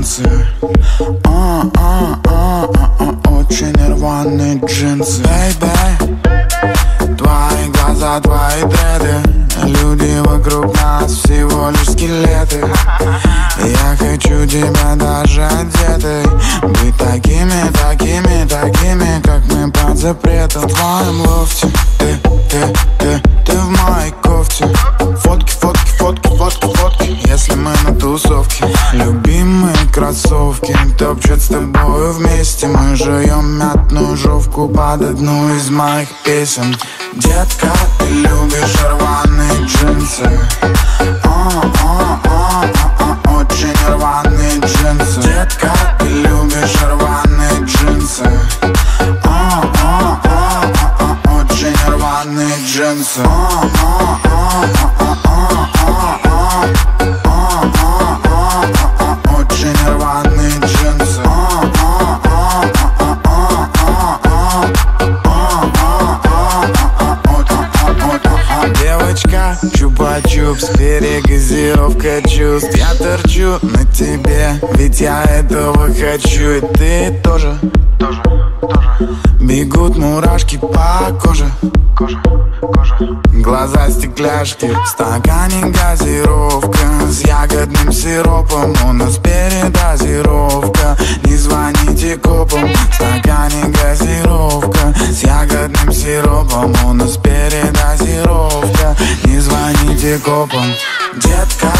джинсы. А, а, а, а, рваные джинсы. Бэйбэй Твои глаза, твои дреды. Люди вокруг нас всего лишь скелеты. Я хочу тебя даже одетой. Быть такими, такими, такими Как мы под запретом. В твоем лофте. Ты, ты, ты, кроссовки Топчут с тобою вместе Мы жуем мятную жовку Под одну из моих песен Детка, ты любишь рваные джинсы а, а, а, а, а, Очень рваные джинсы Детка, ты любишь рваные джинсы а, а, а, а, а, Очень рваные джинсы а, чупа-чупс, перегазировка чувств Я торчу на тебе, ведь я этого хочу И ты тоже. Тоже, тоже. Бегут мурашки по коже. Кожа, кожа. Глаза стекляшки, в стакане газировка. С ягодным сиропом, у нас передозировка. Не звоните копам, в стакане газировка. С ягодным сиропом, у нас передозировка. Не звоните Детка.